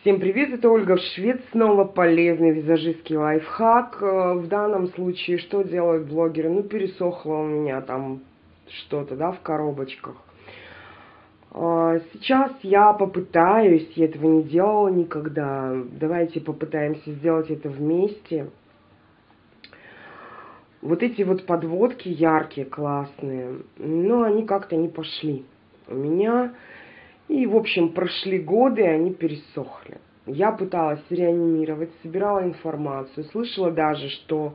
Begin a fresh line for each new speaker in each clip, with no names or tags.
Всем привет, это Ольга Швед, снова полезный визажистский лайфхак. Э, в данном случае что делают блогеры? Ну, пересохло у меня там что-то, да, в коробочках. Э, сейчас я попытаюсь, я этого не делала никогда, давайте попытаемся сделать это вместе. Вот эти вот подводки яркие, классные, но они как-то не пошли. У меня и, в общем, прошли годы, и они пересохли. Я пыталась реанимировать, собирала информацию, слышала даже, что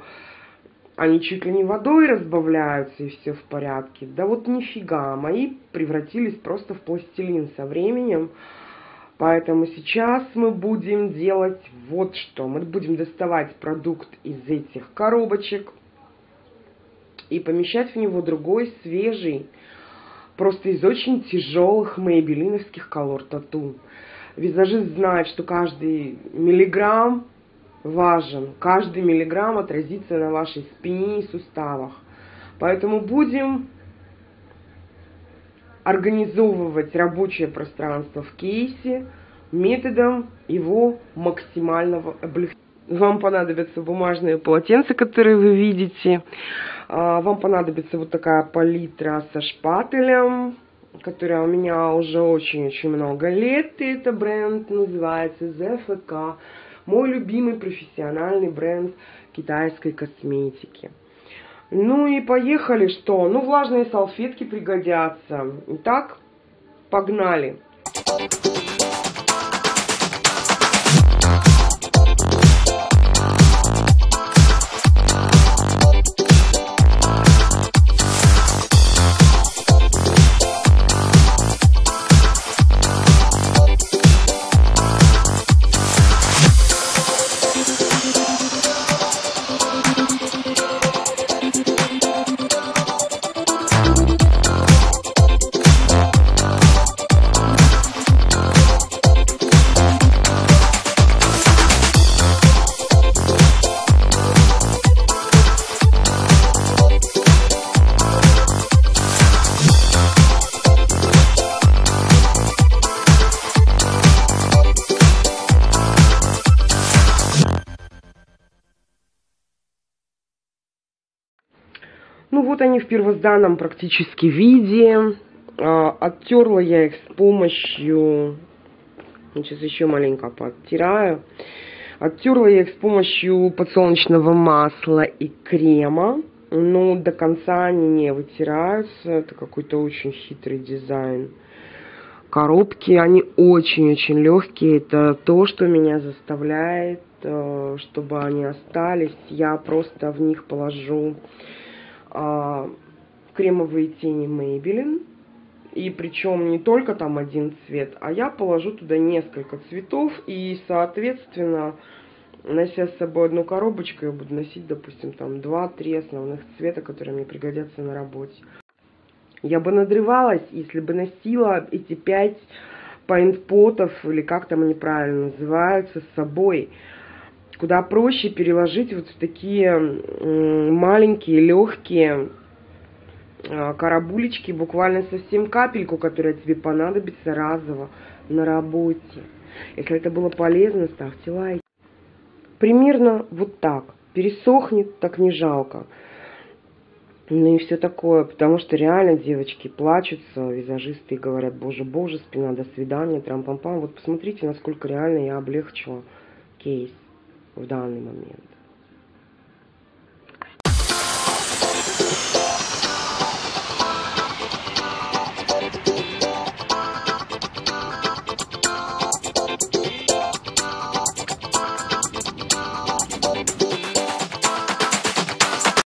они чуть ли не водой разбавляются и все в порядке. Да вот нифига, мои превратились просто в пластилин со временем. Поэтому сейчас мы будем делать вот что. Мы будем доставать продукт из этих коробочек и помещать в него другой, свежий, просто из очень тяжелых мейбелиновских колор тату. Визажист знает, что каждый миллиграмм важен, каждый миллиграмм отразится на вашей спине и суставах. Поэтому будем организовывать рабочее пространство в кейсе методом его максимального облегчения. Вам понадобятся бумажные полотенца, которые вы видите. А, вам понадобится вот такая палитра со шпателем, которая у меня уже очень-очень много лет. И это бренд называется ZFK. Мой любимый профессиональный бренд китайской косметики. Ну и поехали, что? Ну, влажные салфетки пригодятся. Итак, погнали. Погнали. Ну вот они в первозданном практически виде. А, оттерла я их с помощью... Сейчас еще маленько подтираю. Оттерла я их с помощью подсолнечного масла и крема. Но до конца они не вытираются. Это какой-то очень хитрый дизайн. Коробки, они очень-очень легкие. Это то, что меня заставляет, э, чтобы они остались. Я просто в них положу а, кремовые тени Maybelline. И причем не только там один цвет, а я положу туда несколько цветов. И, соответственно, нося с собой одну коробочку, я буду носить, допустим, там 2-3 основных цвета, которые мне пригодятся на работе. Я бы надрывалась, если бы носила эти 5 пайнтпотов, или как там они правильно называются, с собой куда проще переложить вот в такие маленькие, легкие а, карабулечки, буквально совсем капельку, которая тебе понадобится разово на работе. Если это было полезно, ставьте лайк. Примерно вот так. Пересохнет, так не жалко. Ну и все такое, потому что реально девочки плачутся, визажисты говорят, боже, боже, спина, до свидания, трам-пам-пам. Вот посмотрите, насколько реально я облегчила кейс в данный момент.